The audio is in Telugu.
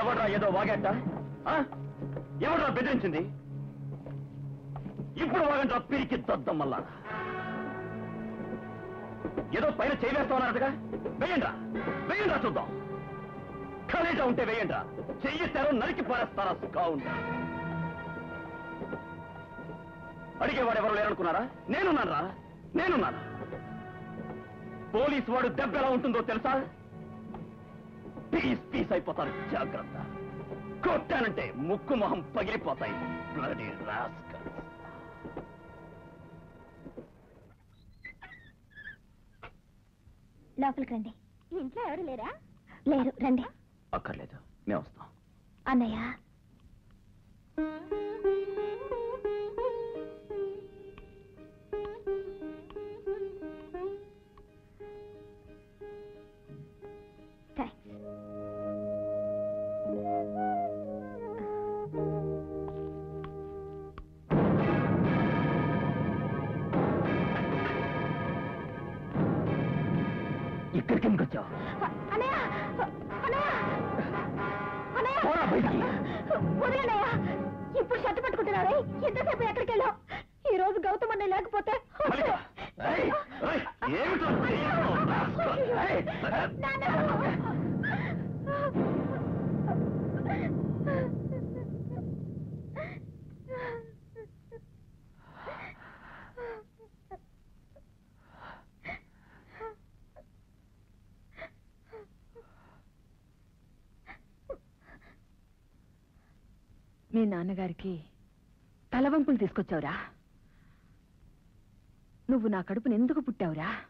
ఎవడ్రా ఏదో వాగేట? ఎవడ్రా బెదిరించింది? ఇప్పుడు వాగంట్రా పిరికి దద్దం మళ్ళా. ఏదో పైన చేయవేస్తామన్నట్టుగా వేయండ్రా. వేయండ్రా చూద్దాం. ఖాళీగా ఉంటే వేయండ్రా. చెయ్యిస్తారో నరికి పారేస్తారా కావుండ అడిగేవాడు ఎవరు లేరనుకున్నారా? నేనున్నారా నేనున్నాను? పోలీసు వాడు దెబ్బ ఎలా ఉంటుందో తెలుసా? పీస్ పీస్ అయిపోతారు. జాగ్రత్త. కొట్టానంటే ముక్కు మొహం పగిలిపోతాయి. Bloody rascals. లోపలికి రండి. ఇంట్లో ఎవరు లేరా? లేరు రండి. అక్కర్లేదు. మేము వస్తాం. అన్నయ్య. ఇక్కడికి ఎందుకు వచ్చావు పోరా బయటికి. ఇప్పుడు షర్ట్ పట్టుకుంటున్నారే ఎంతసేపు ఎక్కడికి వెళ్ళావు ఈ రోజు గౌతమ్ అన్నయ్య లేకపోతే ఏమిటో? మీ నాన్నగారికి తలవంపులు తీసుకొచ్చావురా. నువ్వు నా కడుపుని ఎందుకు పుట్టావురా?